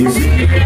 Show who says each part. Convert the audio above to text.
Speaker 1: easy.